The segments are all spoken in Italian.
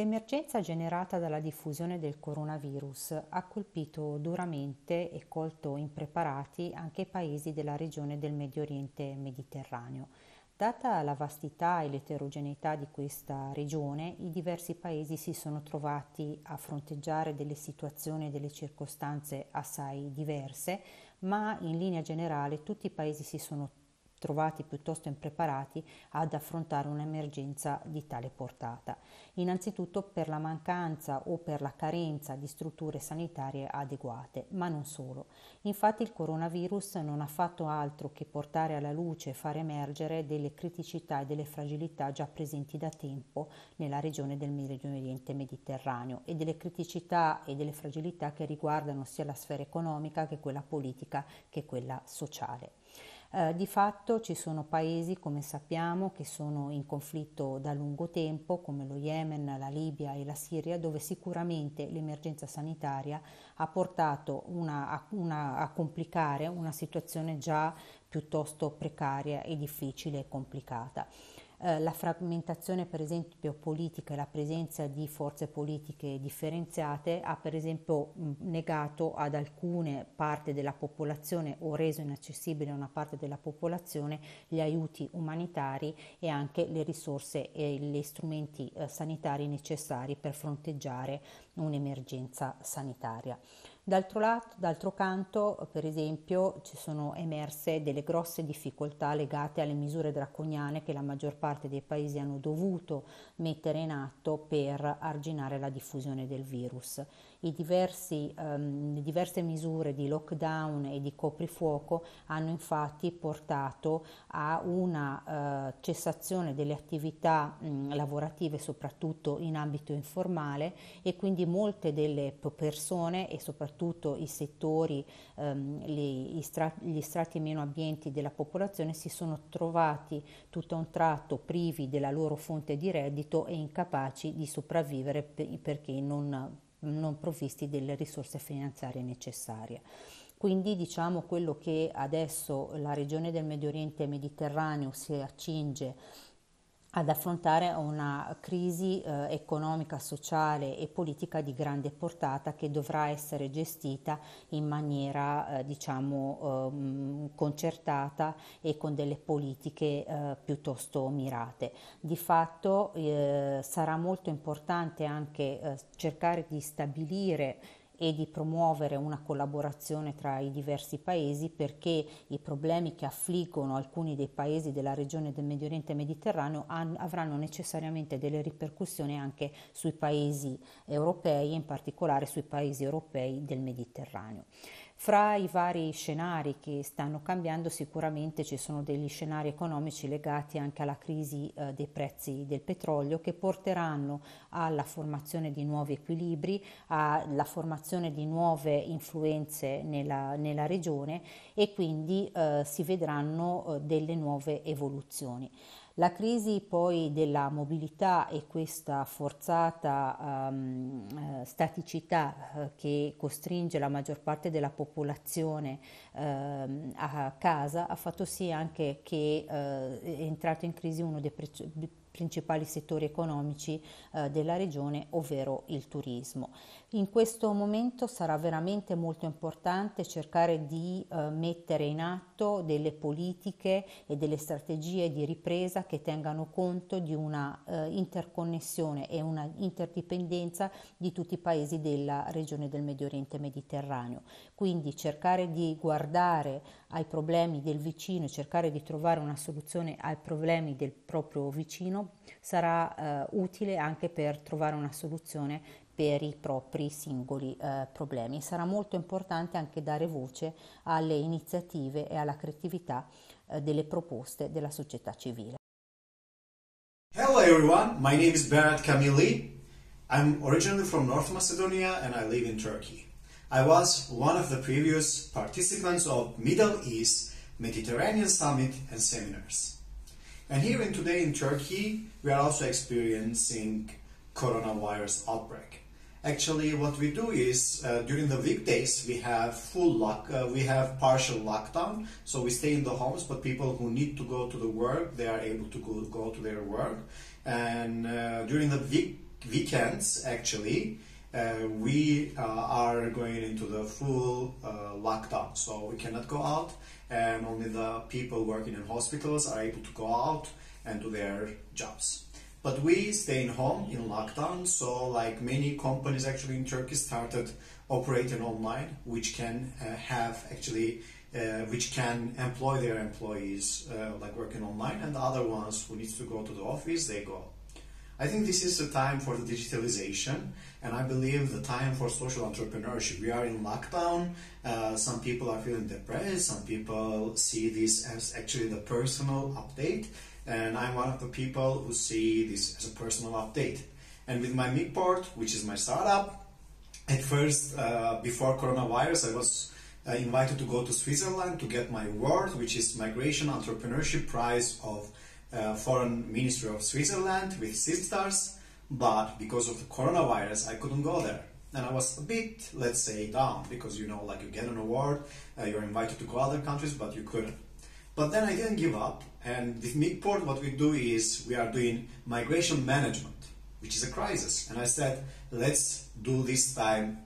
L'emergenza generata dalla diffusione del coronavirus ha colpito duramente e colto impreparati anche i paesi della regione del Medio Oriente Mediterraneo. Data la vastità e l'eterogeneità di questa regione, i diversi paesi si sono trovati a fronteggiare delle situazioni e delle circostanze assai diverse, ma in linea generale tutti i paesi si sono trovati piuttosto impreparati ad affrontare un'emergenza di tale portata. Innanzitutto per la mancanza o per la carenza di strutture sanitarie adeguate, ma non solo. Infatti il coronavirus non ha fatto altro che portare alla luce e far emergere delle criticità e delle fragilità già presenti da tempo nella regione del Medio Oriente Mediterraneo e delle criticità e delle fragilità che riguardano sia la sfera economica che quella politica che quella sociale. Eh, di fatto ci sono paesi, come sappiamo, che sono in conflitto da lungo tempo, come lo Yemen, la Libia e la Siria, dove sicuramente l'emergenza sanitaria ha portato una, una, a complicare una situazione già piuttosto precaria e difficile e complicata. Eh, la frammentazione per esempio politica e la presenza di forze politiche differenziate ha per esempio negato ad alcune parti della popolazione o reso inaccessibile a una parte della popolazione gli aiuti umanitari e anche le risorse e gli strumenti eh, sanitari necessari per fronteggiare un'emergenza sanitaria. D'altro, lato, d'altro canto, per esempio, ci sono emerse delle grosse difficoltà legate alle misure draconiane che la maggior parte dei paesi hanno dovuto mettere in atto per arginare la diffusione del virus. Diversi, um, le diverse misure di lockdown e di coprifuoco hanno infatti portato a una uh, cessazione delle attività um, lavorative soprattutto in ambito informale e quindi molte delle persone e soprattutto i settori, um, gli, strati, gli strati meno abbienti della popolazione si sono trovati tutto a un tratto privi della loro fonte di reddito e incapaci di sopravvivere perché non non provvisti delle risorse finanziarie necessarie. Quindi diciamo quello che adesso la regione del Medio Oriente Mediterraneo si accinge ad affrontare una crisi eh, economica, sociale e politica di grande portata che dovrà essere gestita in maniera eh, diciamo eh, concertata e con delle politiche eh, piuttosto mirate. Di fatto eh, sarà molto importante anche eh, cercare di stabilire e di promuovere una collaborazione tra i diversi paesi perché i problemi che affliggono alcuni dei paesi della regione del Medio Oriente Mediterraneo avranno necessariamente delle ripercussioni anche sui paesi europei, in particolare sui paesi europei del Mediterraneo. Fra i vari scenari che stanno cambiando sicuramente ci sono degli scenari economici legati anche alla crisi eh, dei prezzi del petrolio che porteranno alla formazione di nuovi equilibri, alla formazione di nuove influenze nella, nella regione e quindi eh, si vedranno eh, delle nuove evoluzioni. La crisi poi della mobilità e questa forzata um, staticità uh, che costringe la maggior parte della popolazione uh, a casa ha fatto sì anche che uh, è entrato in crisi uno dei pre- principali settori economici eh, della regione, ovvero il turismo. In questo momento sarà veramente molto importante cercare di eh, mettere in atto delle politiche e delle strategie di ripresa che tengano conto di una eh, interconnessione e una interdipendenza di tutti i paesi della regione del Medio Oriente Mediterraneo. Quindi cercare di guardare ai problemi del vicino e cercare di trovare una soluzione ai problemi del proprio vicino sarà eh, utile anche per trovare una soluzione per i propri singoli eh, problemi. Sarà molto importante anche dare voce alle iniziative e alla creatività eh, delle proposte della società civile. Everyone, my name is Berat Kamili. I'm originally from North Macedonia and I live in Turkey. I was one of the previous participants of Middle East Mediterranean Summit and seminars. And here in today in Turkey, we are also experiencing coronavirus outbreak. Actually, what we do is uh, during the weekdays we have full lock, uh, we have partial lockdown, so we stay in the homes. But people who need to go to the work, they are able to go, go to their work. And uh, during the week weekends actually uh, we uh, are going into the full uh, lockdown so we cannot go out and only the people working in hospitals are able to go out and do their jobs but we stay in home in lockdown so like many companies actually in turkey started operating online which can uh, have actually uh, which can employ their employees uh, like working online and the other ones who needs to go to the office they go I think this is the time for the digitalization, and I believe the time for social entrepreneurship. We are in lockdown. Uh, some people are feeling depressed. Some people see this as actually the personal update, and I'm one of the people who see this as a personal update. And with my Migport, which is my startup, at first, uh, before coronavirus, I was uh, invited to go to Switzerland to get my award, which is Migration Entrepreneurship Prize of uh, Foreign Ministry of Switzerland with six stars, but because of the coronavirus, I couldn't go there. And I was a bit, let's say, down because you know, like you get an award, uh, you're invited to go other countries, but you couldn't. But then I didn't give up, and with Migport, what we do is we are doing migration management, which is a crisis. And I said, let's do this time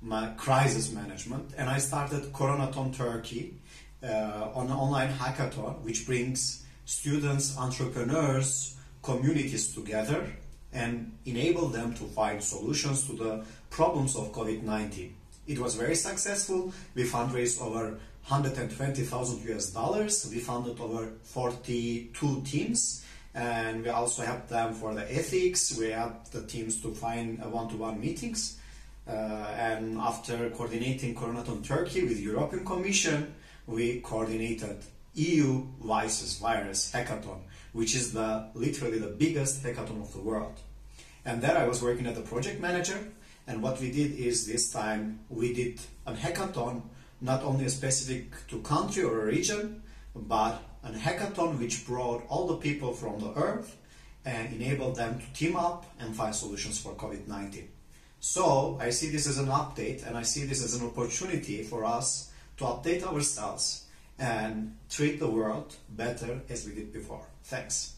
my crisis management, and I started Coronaton Turkey uh, on an online hackathon, which brings students, entrepreneurs, communities together and enable them to find solutions to the problems of COVID-19. It was very successful. We fundraised over 120,000 US dollars. We funded over 42 teams and we also helped them for the ethics. We helped the teams to find one-to-one meetings. Uh, and after coordinating Coronaton Turkey with European Commission, we coordinated EU Vices Virus Hackathon, which is the literally the biggest hackathon of the world. And there I was working as a project manager. And what we did is this time we did a hackathon, not only specific to country or a region, but a hackathon which brought all the people from the earth and enabled them to team up and find solutions for COVID-19. So I see this as an update and I see this as an opportunity for us to update ourselves and treat the world better as we did before. Thanks.